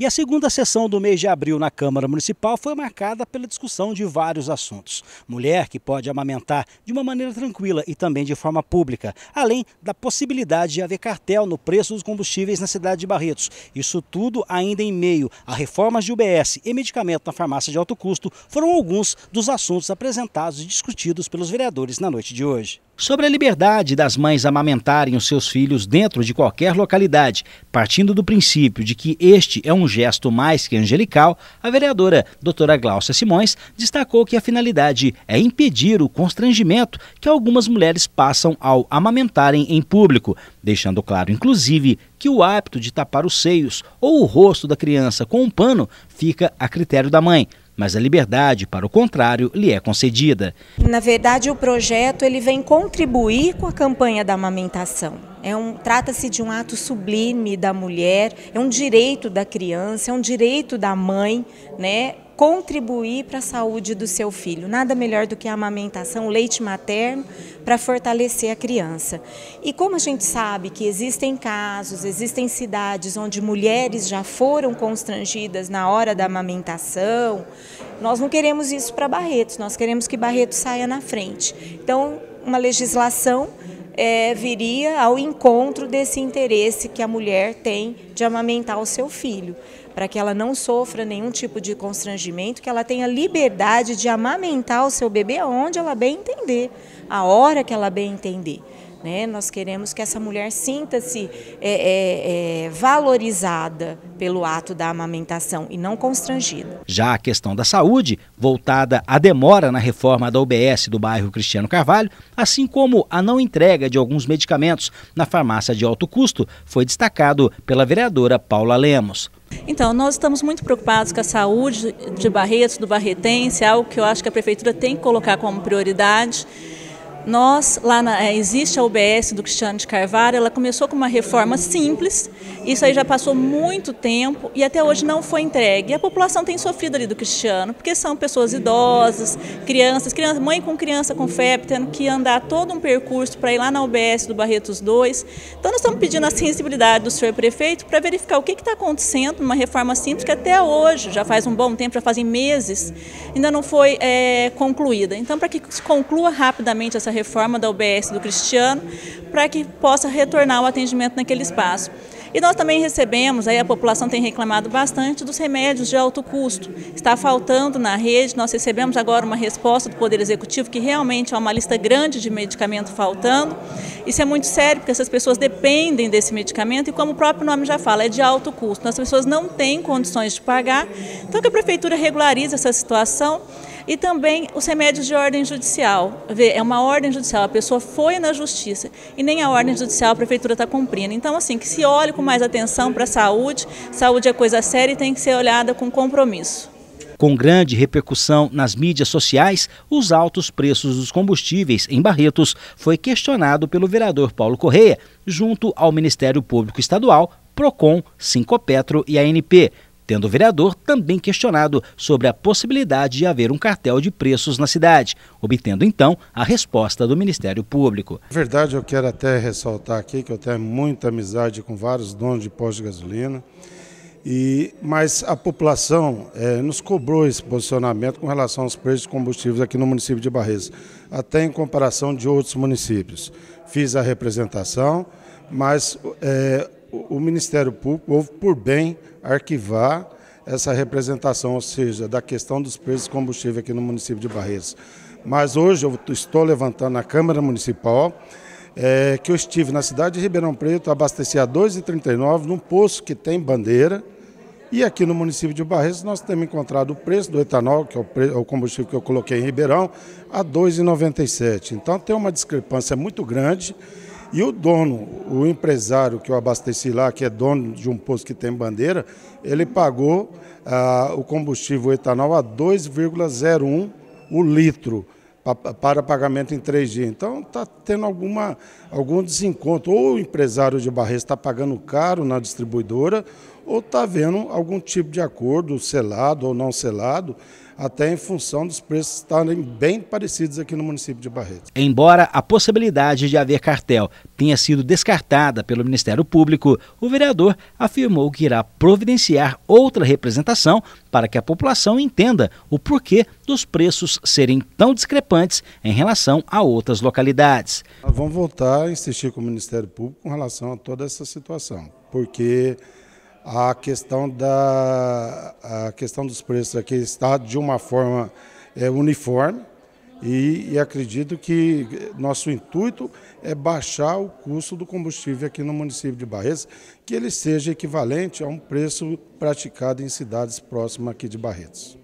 E a segunda sessão do mês de abril na Câmara Municipal foi marcada pela discussão de vários assuntos. Mulher que pode amamentar de uma maneira tranquila e também de forma pública, além da possibilidade de haver cartel no preço dos combustíveis na cidade de Barretos. Isso tudo ainda em meio a reformas de UBS e medicamento na farmácia de alto custo foram alguns dos assuntos apresentados e discutidos pelos vereadores na noite de hoje sobre a liberdade das mães amamentarem os seus filhos dentro de qualquer localidade, partindo do princípio de que este é um gesto mais que angelical, a vereadora doutora Glaucia Simões destacou que a finalidade é impedir o constrangimento que algumas mulheres passam ao amamentarem em público, deixando claro, inclusive, que o hábito de tapar os seios ou o rosto da criança com um pano fica a critério da mãe, mas a liberdade, para o contrário, lhe é concedida. Na verdade, o projeto ele vem contribuir com a campanha da amamentação. É um, trata-se de um ato sublime da mulher, é um direito da criança, é um direito da mãe, né? contribuir para a saúde do seu filho. Nada melhor do que a amamentação, o leite materno, para fortalecer a criança. E como a gente sabe que existem casos, existem cidades onde mulheres já foram constrangidas na hora da amamentação, nós não queremos isso para Barretos, nós queremos que Barretos saia na frente. Então, uma legislação é, viria ao encontro desse interesse que a mulher tem de amamentar o seu filho, para que ela não sofra nenhum tipo de constrangimento, que ela tenha liberdade de amamentar o seu bebê aonde ela bem entender, a hora que ela bem entender. Né? Nós queremos que essa mulher sinta-se é, é, é, valorizada pelo ato da amamentação e não constrangida. Já a questão da saúde, voltada à demora na reforma da UBS do bairro Cristiano Carvalho, assim como a não entrega de alguns medicamentos na farmácia de alto custo, foi destacado pela vereadora Paula Lemos. Então, nós estamos muito preocupados com a saúde de Barretos, do barretense, algo que eu acho que a prefeitura tem que colocar como prioridade. Nós, lá na, é, existe a UBS do Cristiano de Carvalho, ela começou com uma reforma simples, isso aí já passou muito tempo e até hoje não foi entregue. E a população tem sofrido ali do Cristiano, porque são pessoas idosas, crianças, criança, mãe com criança com febre, tendo que andar todo um percurso para ir lá na UBS do Barretos 2. Então nós estamos pedindo a sensibilidade do senhor prefeito para verificar o que está acontecendo numa reforma simples que até hoje, já faz um bom tempo, já fazem meses, ainda não foi é, concluída. Então para que se conclua rapidamente essa essa reforma da UBS do Cristiano, para que possa retornar o atendimento naquele espaço. E nós também recebemos, aí a população tem reclamado bastante dos remédios de alto custo. Está faltando na rede, nós recebemos agora uma resposta do Poder Executivo que realmente há uma lista grande de medicamento faltando. Isso é muito sério, porque essas pessoas dependem desse medicamento e, como o próprio nome já fala, é de alto custo. As pessoas não têm condições de pagar, então que a Prefeitura regularize essa situação e também os remédios de ordem judicial. É uma ordem judicial, a pessoa foi na justiça e nem a ordem judicial a prefeitura está cumprindo. Então, assim, que se olhe com mais atenção para a saúde. Saúde é coisa séria e tem que ser olhada com compromisso. Com grande repercussão nas mídias sociais, os altos preços dos combustíveis em Barretos foi questionado pelo vereador Paulo Correia, junto ao Ministério Público Estadual, PROCON, Sincopetro e ANP, tendo o vereador também questionado sobre a possibilidade de haver um cartel de preços na cidade, obtendo então a resposta do Ministério Público. Na verdade, eu quero até ressaltar aqui que eu tenho muita amizade com vários donos de postos de gasolina. E, mas a população é, nos cobrou esse posicionamento com relação aos preços de combustíveis aqui no município de Barreiros, até em comparação de outros municípios. Fiz a representação, mas é, o, Ministério Público houve por bem arquivar essa representação, ou seja, da questão dos preços de combustível aqui no município de Barreiros. Mas hoje eu estou levantando na Câmara Municipal é, que eu estive na cidade de Ribeirão Preto, abasteci a 2,39 num poço que tem bandeira. E aqui no município de Barreiros nós temos encontrado o preço do etanol, que é o combustível que eu coloquei em Ribeirão, a 2,97. Então tem uma discrepância muito grande. E o dono, o empresário que eu abasteci lá, que é dono de um posto que tem bandeira, ele pagou ah, o combustível etanol a 2,01 o litro para pagamento em 3G. Então está tendo alguma, algum desencontro. Ou o empresário de Barreiros está pagando caro na distribuidora, ou está havendo algum tipo de acordo, selado ou não selado, até em função dos preços estarem bem parecidos aqui no município de Barretos. Embora a possibilidade de haver cartel tenha sido descartada pelo Ministério Público, o vereador afirmou que irá providenciar outra representação para que a população entenda o porquê dos preços serem tão discrepantes em relação a outras localidades. Nós vamos voltar a insistir com o Ministério Público com relação a toda essa situação, porque a questão, da, a questão dos preços aqui está de uma forma é, uniforme e, e, acredito que nosso intuito é baixar o custo do combustível aqui no município de Barretos, que ele seja equivalente a um preço praticado em cidades próximas aqui de Barretos.